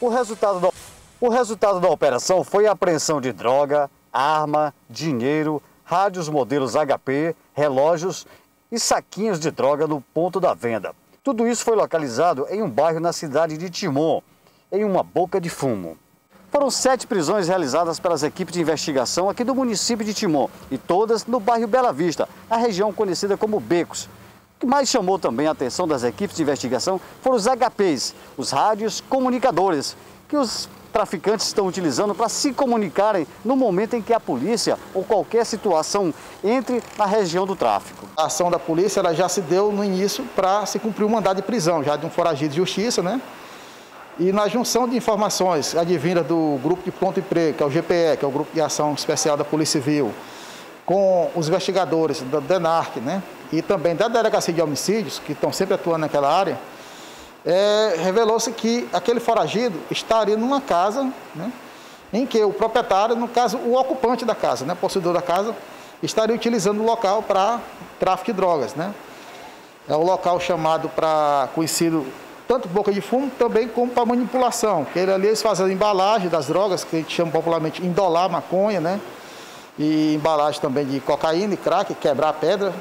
O resultado da, o resultado da operação foi a apreensão de droga, arma, dinheiro, rádios modelos HP, relógios e saquinhos de droga no ponto da venda. Tudo isso foi localizado em um bairro na cidade de Timon, em uma boca de fumo. Foram sete prisões realizadas pelas equipes de investigação aqui do município de Timon e todas no bairro Bela Vista, a região conhecida como Becos. O que mais chamou também a atenção das equipes de investigação foram os HPs, os rádios comunicadores, que os traficantes estão utilizando para se comunicarem no momento em que a polícia ou qualquer situação entre na região do tráfico. A ação da polícia ela já se deu no início para se cumprir um mandado de prisão, já de um foragido de justiça, né? E na junção de informações advindas do Grupo de Ponto Emprego, que é o GPE, que é o Grupo de Ação Especial da Polícia Civil, com os investigadores da DENARC, né? E também da Delegacia de Homicídios, que estão sempre atuando naquela área, é, revelou-se que aquele foragido estaria numa casa, né, em que o proprietário, no caso o ocupante da casa, né, possuidor da casa, estaria utilizando o local para tráfico de drogas. Né. É o local chamado para conhecido tanto boca de fumo também como para manipulação, que ele ali eles fazem a embalagem das drogas, que a gente chama popularmente endolar maconha, né? E embalagem também de cocaína e crack, quebrar pedra.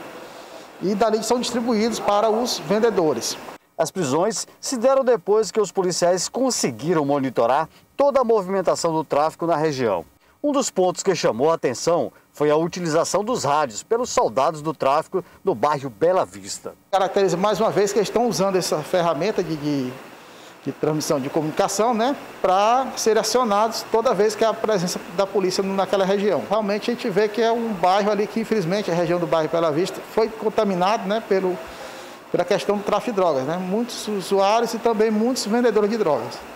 E dali são distribuídos para os vendedores. As prisões se deram depois que os policiais conseguiram monitorar toda a movimentação do tráfico na região. Um dos pontos que chamou a atenção foi a utilização dos rádios pelos soldados do tráfico no bairro Bela Vista. Caracteriza mais uma vez que eles estão usando essa ferramenta de, de, de transmissão de comunicação né, para serem acionados toda vez que há a presença da polícia naquela região. Realmente a gente vê que é um bairro ali que, infelizmente, a região do bairro Bela Vista foi contaminado né, pelo pela questão do tráfico de drogas, né? Muitos usuários e também muitos vendedores de drogas.